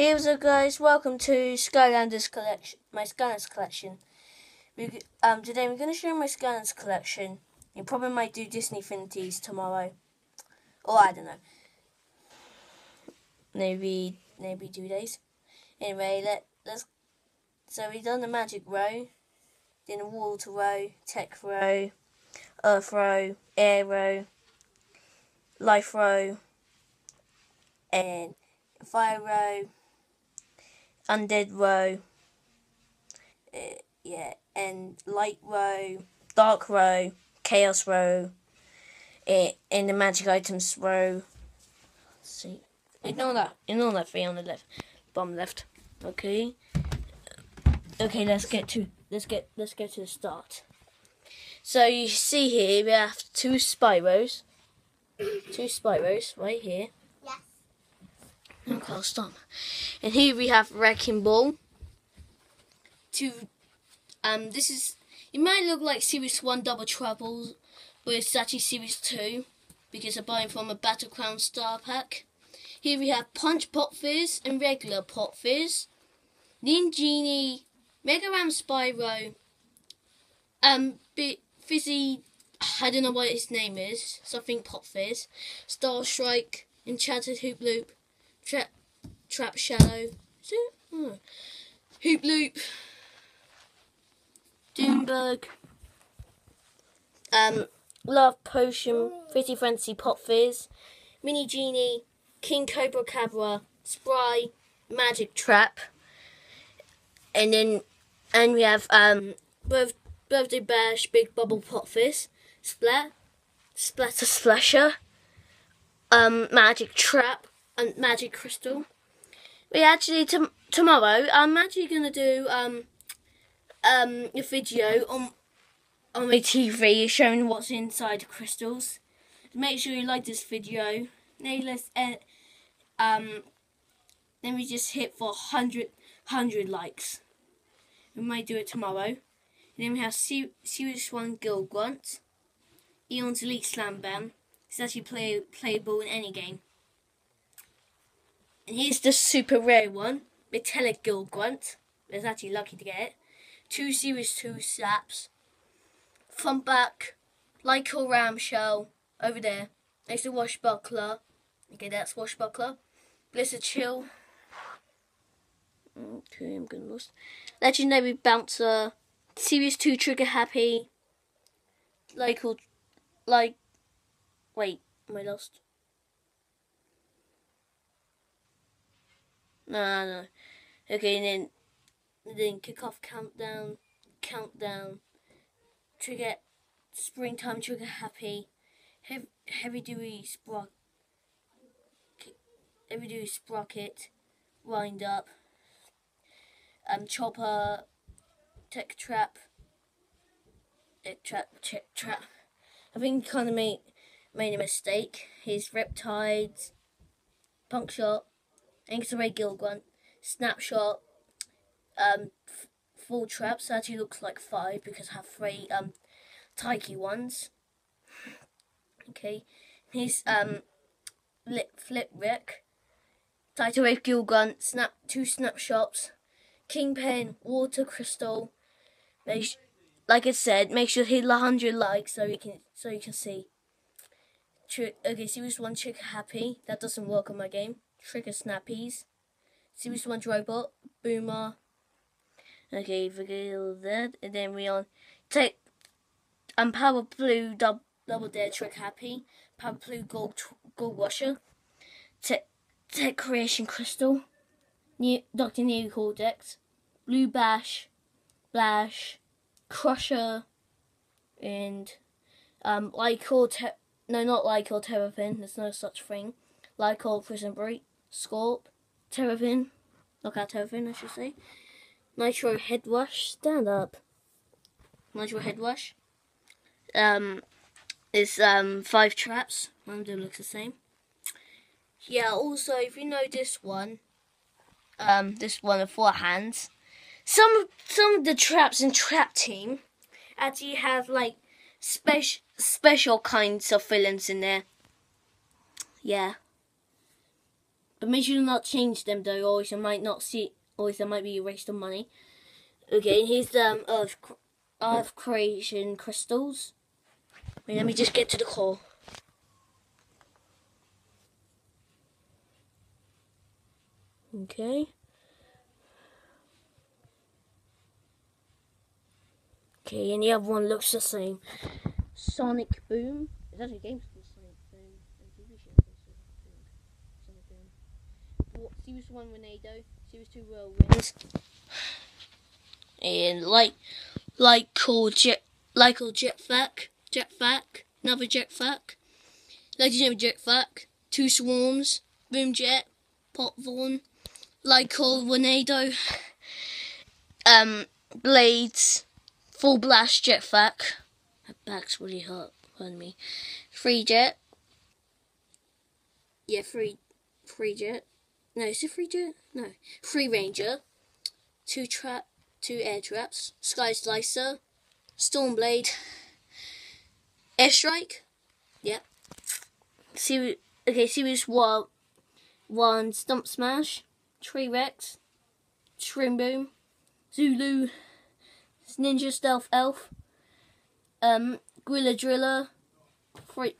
Here's up, guys. Welcome to Skylanders collection, my Skylanders collection. We, um, today we're going to show my Skylanders collection. You probably might do Disney Infinities tomorrow, or I don't know. Maybe maybe two days. Anyway, let let's. So we've done the Magic Row, then the Water Row, Tech Row, Earth Row, Air Row, Life Row, and Fire Row Undead Row, uh, yeah, and Light Row, Dark Row, Chaos Row, uh, and the Magic Items Row. Let's see, ignore that, ignore that three on the left, bottom left. Okay, okay, let's get to let's get let's get to the start. So you see here we have two Spyros, two Spyros right here. Okay, I'll stop. And here we have Wrecking Ball. To um, this is it might look like Series One Double Trouble, but it's actually Series Two because I'm buying from a Battle Crown Star Pack. Here we have Punch Pop Fizz and regular Pop Fizz, Ninjini, Mega Ram Spyro, um, Bit Fizzy. I don't know what his name is. Something Pop Fizz, Star Strike, Enchanted Hoot Loop, Trap, Trap Shadow, hmm. Hoot Loop, Doomberg, um, Love Potion, Fizzy Frenzy Pop Fizz, Mini Genie, King Cobra Cadabra, Spry, Magic Trap, and then, and we have, um, Birth, Birthday Bash, Big Bubble Pop Fizz, Splat, Splatter Splasher, um, Magic Trap, Magic Crystal. We actually tomorrow I'm actually gonna do um um a video on on my TV showing what's inside crystals. Make sure you like this video. Now let's um then we just hit for 100, 100 likes. We might do it tomorrow. And then we have Series 1 Gill Grunt, Eon's Elite Slam Bam. It's actually play, playable in any game. Here's the super rare one, Metallic Gill Grunt. I was actually lucky to get it. Two Series 2 slaps. Front back, Ram Shell, over there. Next to Washbuckler. Okay, that's Washbuckler. Blizzard Chill. Okay, I'm gonna lose. Legendary Bouncer. Series 2 Trigger Happy. Lyco, like, wait, am I lost? No, no. Okay, and then then kick off countdown, countdown. Trigger springtime. Trigger happy. Heavy, heavy duty sprocket. Heavy duty sprocket. Wind up. Um, chopper. Tech trap. Tech trap. Tech trap. I think he kind of made made a mistake. His riptides. Punk shot. X-Ray Gill Grunt, Snapshot, um, Full Traps actually looks like five because I have three um, Taiki ones. Okay, here's um, Lip Flip Rick, Tidal Wave Gill Grunt, Snap two Snapshots, Kingpin, Water Crystal. Make like I said, make sure hit 100 likes so you can so you can see. okay, series one chick happy. That doesn't work on my game. Trigger Snappies, Series 1 Robot, Boomer. Okay, forget that. And then we on take um Power Blue Double, double Dare Trick Happy, Power Blue Gold Gold Washer, Tech, Tech Creation Crystal, New, Dr. Neo Cortex, Blue Bash, Blash, Crusher, and um Lycor, te- no not like Lycor Terrapin, there's no such thing. Like Lycor Prison Break, Scorp, Terrapin, Knockout Terrapin, I should say. Nitro Head Rush, stand up. Nitro Head Rush. Um, is um five traps. One of looks the same. Yeah. Also, if you know this one, um, this one of four hands. Some some of the traps in Trap Team actually have like special special kinds of villains in there. Yeah. But make sure to not change them though, or else I might not see, or else there might be a waste of money. Okay, here's the um, Earth, Earth creation crystals. Wait, let me just get to the core. Okay. Okay, and the other one looks the same. Sonic Boom. Is that a game Sonic Boom? Series 1 Renado, Series 2 Whirlwinds. And like, like called Jet, like called Jetpack, Jetpack, another Jetpack. Legendary Jetpack, Two Swarms, Boomjet, Popthorn, like called Renado, um, Blades, Full blast jetpack. My back's really hurt, pardon me. Free jet. Yeah, free, free jet. No, is it free jet? No, free ranger. Two trap, two air traps. Sky slicer. Stormblade. Airstrike. Yep. Series, okay, series one. One stump smash. Tree Rex. Shroom boom. Zulu. Ninja Stealth Elf, um, Gorilla Driller, free,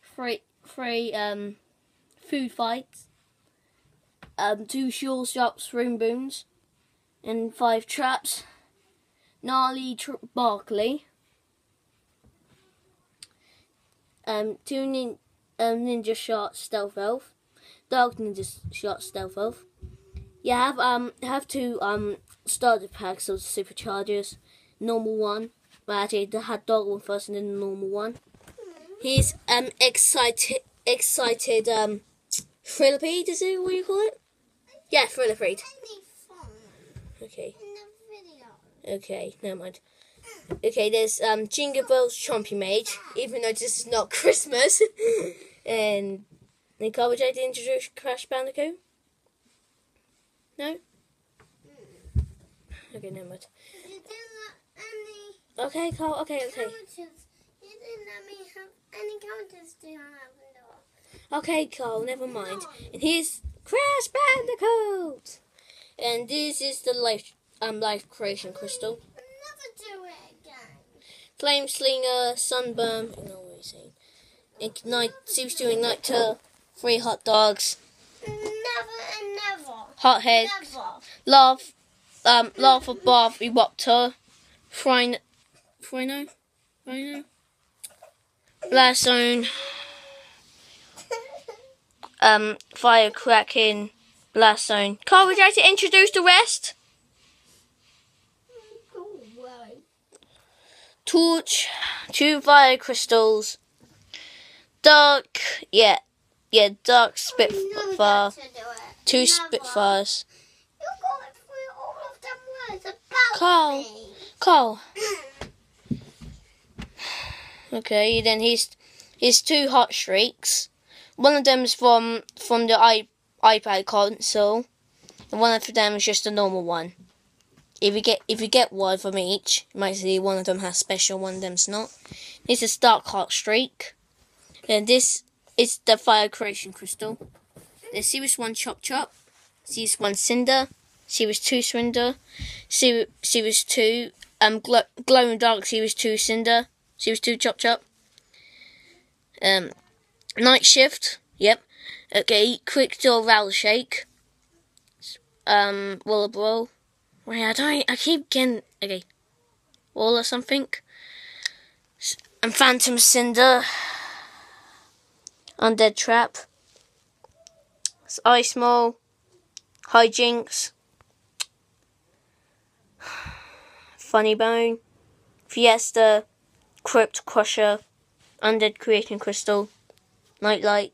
free, free, um, Food Fights, um, two Sure Shops Room Booms, and five Traps, Gnarly tr Barkley, um, two nin um, Ninja Shot Stealth Elf, Dark Ninja Shot Stealth Elf. You have um have two um starter packs of superchargers. Normal one. But actually, the hot dog one first and then the normal one. He's um excited, excited um, Thrillipede, is it what you call it? Yeah, Thrillipede. Okay. Okay, never mind. Okay, there's um Jingle Bells Chompy Mage, even though this is not Christmas. and Nicole, would you to introduce Crash Bandicoot? No? Okay, never mind. Okay, Carl. Okay, okay. Okay, Carl. Never mind. And here's Crash Bandicoot. And this is the life um life creation crystal. Never do it again. Flame Slinger, Sunburn, you know what he's saying. Ignite, seems to ignite to three hot dogs. Never and never. Hothead, Never. Love, um, Lava Bath Eruptor, Fryno, Fryno, Fryno, Blast Zone, um, Fire Kraken, Blast Zone. Carl, would you like to introduce the rest? Torch, two Fire Crystals, Dark, yeah, yeah, Dark Spitfire, got to do it. two Spitfires. You're going through all of them words about Carl. me. Carl. Okay, then he's he's two hot streaks. One of them is from from the i iPad console, and one of them is just a normal one. If you get if you get one from each, you might see one of them has special, one of them's not. This is dark hot streak, and this is the fire creation crystal. The series one chop chop, series one Cynder, series two Cynder, series two um glow, in dark series two Cynder, series two chop chop. Um, night shift. Yep. Okay. Quick door rattle shake. Um, wall brawl. Wait, I don't. I keep getting okay. Wall or something. And phantom Cynder. Undead trap. S- Ice maul. Hijinks. Funny bone. Fiesta. Crypt crusher. Undead creation crystal. Nightlight.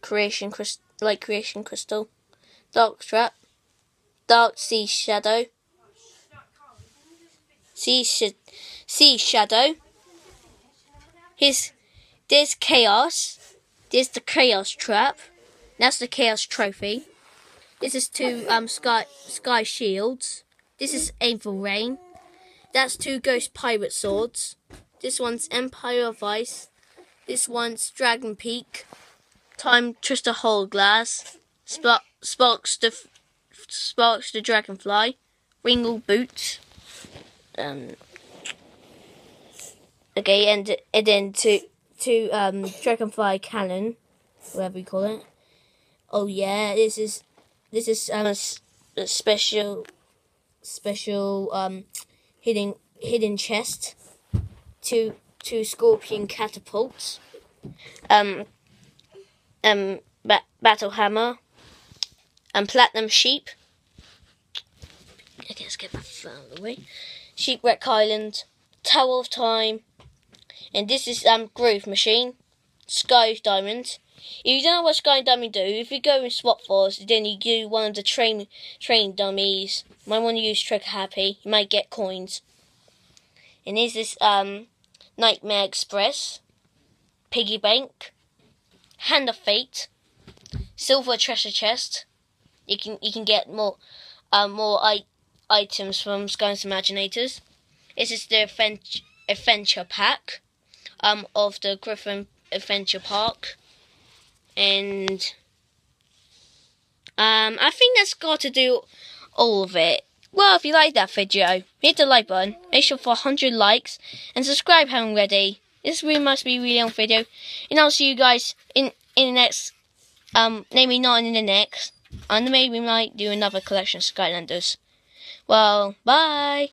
Creation crystal. Light creation crystal. Dark trap. Dark sea shadow. Sea sh- sea shadow. Here's there's chaos. There's the chaos trap. That's the chaos trophy. This is two um sky sky shields. This is Evil Rain. That's two ghost pirate swords. This one's Empire of Ice. This one's Dragon Peak. Time Twister Hole Glass. Spark, Sparx the Sparx the Dragonfly, Ringle Boots. Um. Okay, and and then to to um Dragonfly Cannon, whatever you call it. Oh yeah, this is this is um a, a special special um hidden hidden chest. Two two Scorpion catapults. Um um ba- battle hammer and platinum sheep. Okay, let's get that out of the way. Sheepwreck Island, Tower of Time, and this is um groove machine, Sky Diamond. If you don't know what Sky Diamond do, if you go in Swap Force, then you do one of the train train dummies. You might want to use Trigger Happy. You might get coins. And is this is um Nightmare Express, Piggy Bank, Hand of Fate, Silver Treasure Chest. You can you can get more um more I- items from Sky's Imaginators. This is the advent- adventure pack um of the Griffin Adventure Park. And um I think that's got to do all of it. Well, if you like that video, hit the like button, make sure for 100 likes, and subscribe haven't already. This really must be a really long video. And I'll see you guys in, in the next, um, maybe not in the next, and maybe we might do another collection of Skylanders. Well, bye!